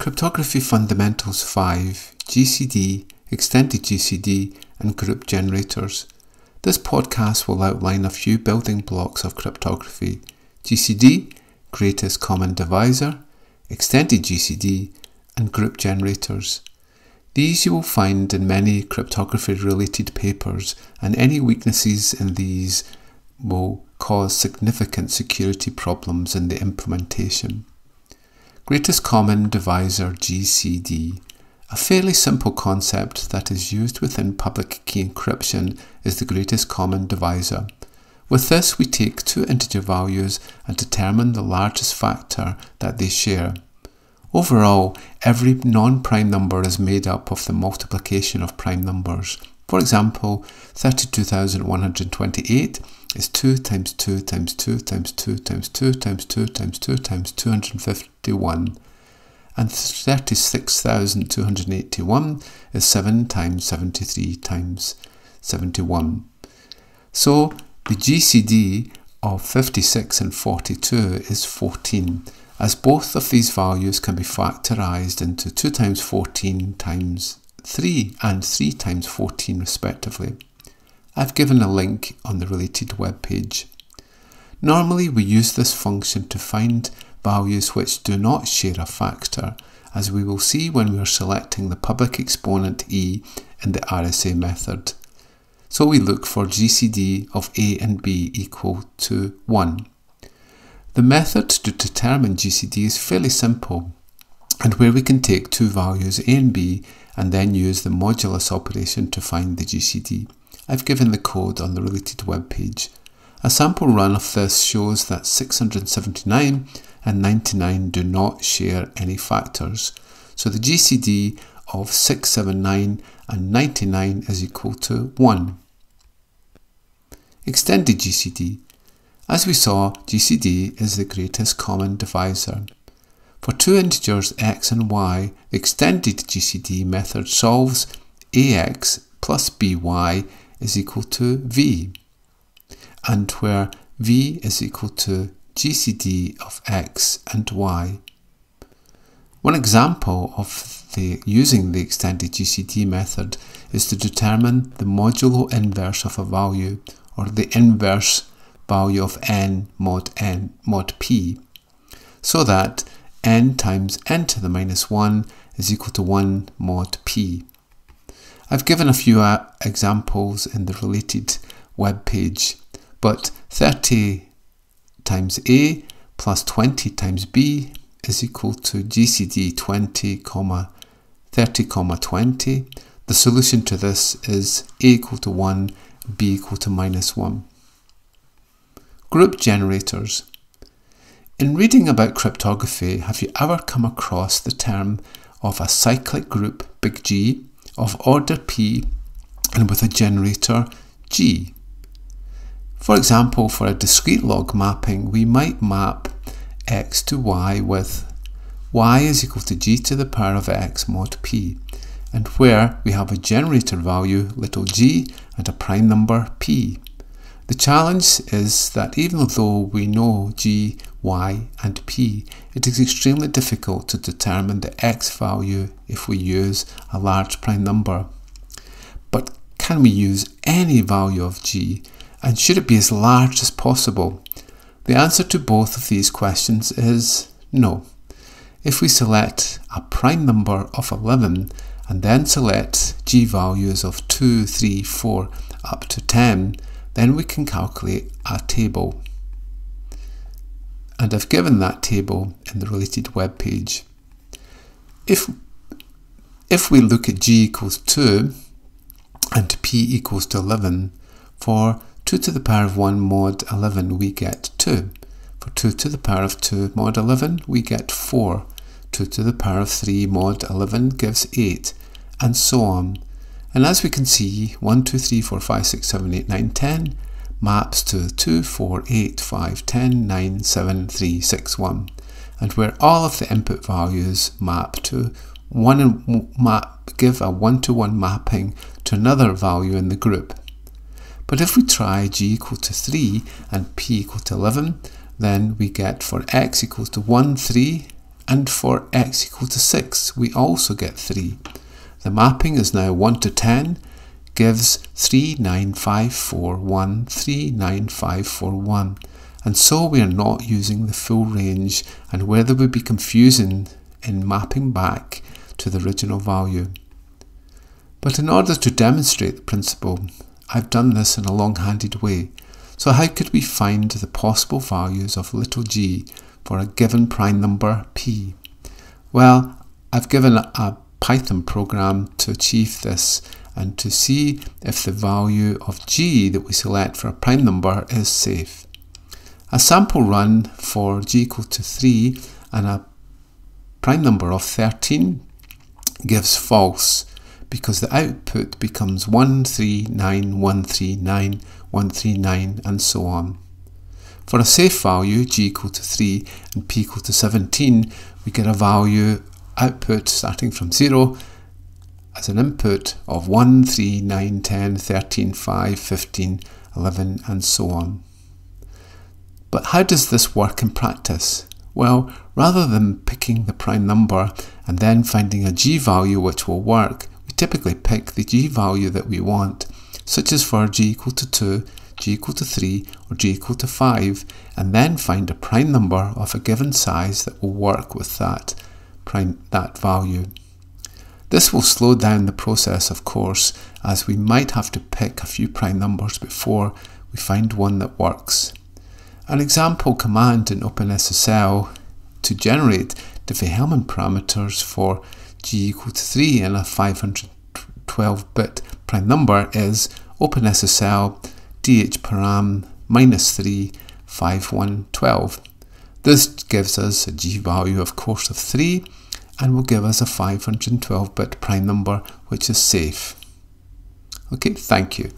Cryptography Fundamentals 5, GCD, Extended GCD, and Group Generators. This podcast will outline a few building blocks of cryptography GCD, Greatest Common Divisor, Extended GCD, and Group Generators. These you will find in many cryptography related papers, and any weaknesses in these will cause significant security problems in the implementation. Greatest Common Divisor GCD. A fairly simple concept that is used within public key encryption is the greatest common divisor. With this, we take two integer values and determine the largest factor that they share. Overall, every non-prime number is made up of the multiplication of prime numbers. For example, 32,128 is 2 times 2 times 2 times 2 times 2 times 2 times 2 times 251 and 36,281 is 7 times 73 times 71. So the GCD of 56 and 42 is 14 as both of these values can be factorised into 2 times 14 times 3 and 3 times 14 respectively. I've given a link on the related web page. Normally we use this function to find values which do not share a factor, as we will see when we are selecting the public exponent e in the RSA method. So we look for GCD of a and b equal to 1. The method to determine GCD is fairly simple, and where we can take two values a and b and then use the modulus operation to find the GCD. I've given the code on the related web page. A sample run of this shows that 679 and 99 do not share any factors. So the GCD of 679 and 99 is equal to 1. Extended GCD. As we saw, GCD is the greatest common divisor. For two integers x and y, the extended GCD method solves ax plus by is equal to v, and where v is equal to GCD of x and y. One example of the, using the extended GCD method is to determine the modulo inverse of a value or the inverse value of n mod n mod p so that n times n to the minus 1 is equal to 1 mod p. I've given a few uh, examples in the related web page, but 30 times A plus 20 times B is equal to GCD 20, comma 30, comma 20. The solution to this is A equal to 1, B equal to minus 1. Group generators. In reading about cryptography, have you ever come across the term of a cyclic group, big G, of order P and with a generator G. For example, for a discrete log mapping, we might map x to y with y is equal to g to the power of x mod p, and where we have a generator value, little g, and a prime number p. The challenge is that even though we know g, y and p, it is extremely difficult to determine the x value if we use a large prime number. But can we use any value of g and should it be as large as possible? The answer to both of these questions is no. If we select a prime number of 11 and then select g values of 2, 3, 4 up to 10, then we can calculate a table. And I've given that table in the related web page. If, if we look at g equals 2 and p equals to 11, for 2 to the power of 1 mod 11 we get 2. For 2 to the power of 2 mod 11 we get 4. 2 to the power of 3 mod 11 gives 8, and so on. And as we can see, 1, 2, 3, 4, 5, 6, 7, 8, 9, 10 maps to 2, 4, 8, 5, 10, 9, 7, 3, 6, 1. And where all of the input values map to one map, give a one-to-one -one mapping to another value in the group. But if we try g equal to 3 and p equal to 11, then we get for x equals to 1, 3, and for x equal to 6 we also get 3. The mapping is now 1 to 10 gives 39541, 39541 and so we are not using the full range and where there would be confusion in mapping back to the original value. But in order to demonstrate the principle, I've done this in a long-handed way. So how could we find the possible values of little g for a given prime number p? Well, I've given a Python program to achieve this and to see if the value of g that we select for a prime number is safe. A sample run for g equal to 3 and a prime number of 13 gives false because the output becomes 139, 139, 139 and so on. For a safe value, g equal to 3 and p equal to 17, we get a value output starting from 0 as an input of 1, 3, 9, 10, 13, 5, 15, 11 and so on. But how does this work in practice? Well, rather than picking the prime number and then finding a g value which will work, we typically pick the g value that we want, such as for g equal to 2, g equal to 3 or g equal to 5, and then find a prime number of a given size that will work with that, that value. This will slow down the process, of course, as we might have to pick a few prime numbers before we find one that works. An example command in OpenSSL to generate Diffie-Hellman parameters for g equal to 3 in a 512-bit prime number is OpenSSL dhparam minus 3 5112. This gives us a g value of course of 3 and will give us a 512-bit prime number which is safe. Okay, thank you.